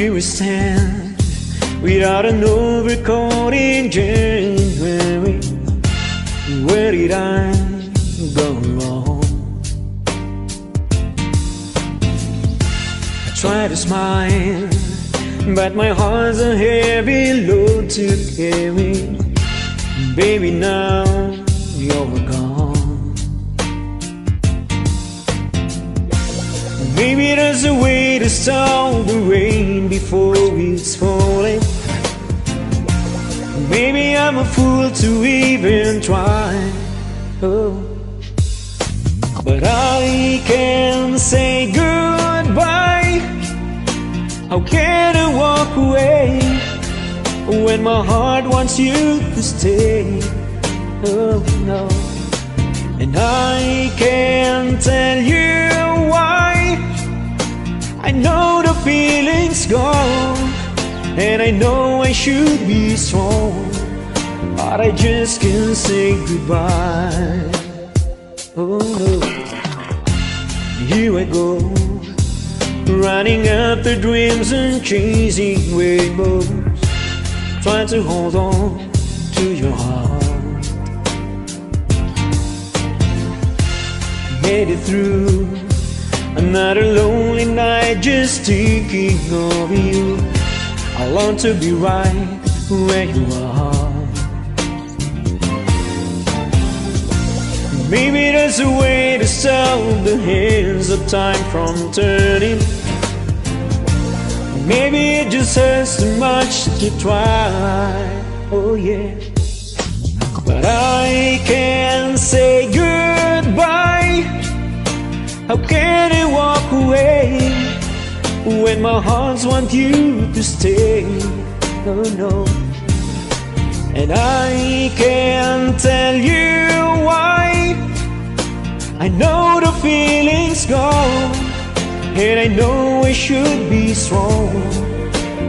Here we stand without an overcoat in January. Where did I go wrong? I try to smile, but my heart's a heavy load to carry. Baby, now you're gone. Maybe there's a way to stop the rain before it's falling. Maybe I'm a fool to even try. Oh, but I can say goodbye. How can I walk away when my heart wants you to stay? Oh no, and I can't and I know I should be strong, but I just can't say goodbye. Oh no, here I go, running after dreams and chasing rainbows, trying to hold on to your heart. Made it through another lonely night, just thinking of you. Long to be right where you are. Maybe there's a way to stop the hands of time from turning. Maybe it just hurts too much to try. Oh yeah. But I can't say goodbye. How can I walk when my heart wants you to stay? Oh no. And I can't tell you why. I know the feeling's gone, and I know I should be strong,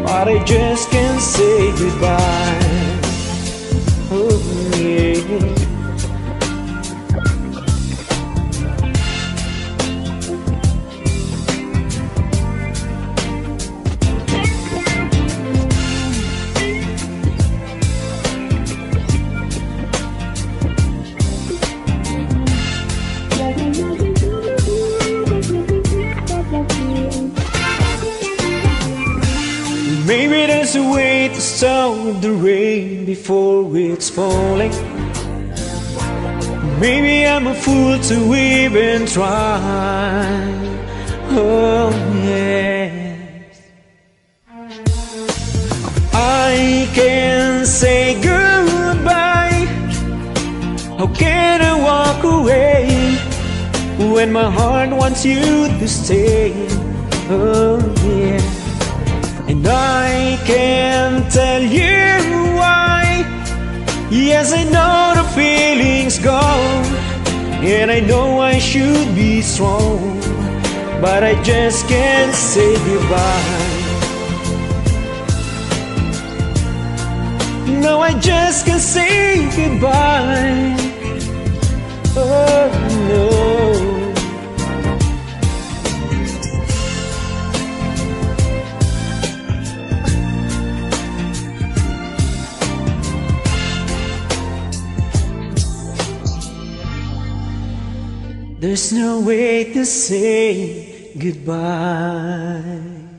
but I just can't say goodbye. Oh yeah. Maybe there's a way to stop the rain before it's falling. Maybe I'm a fool to even try. Oh, yes. I can say goodbye. How can I walk away when my heart wants you to stay? Oh, yeah. And I know I should be strong. But I just can't say goodbye. No, I just can't say goodbye. Oh There's no way to say goodbye.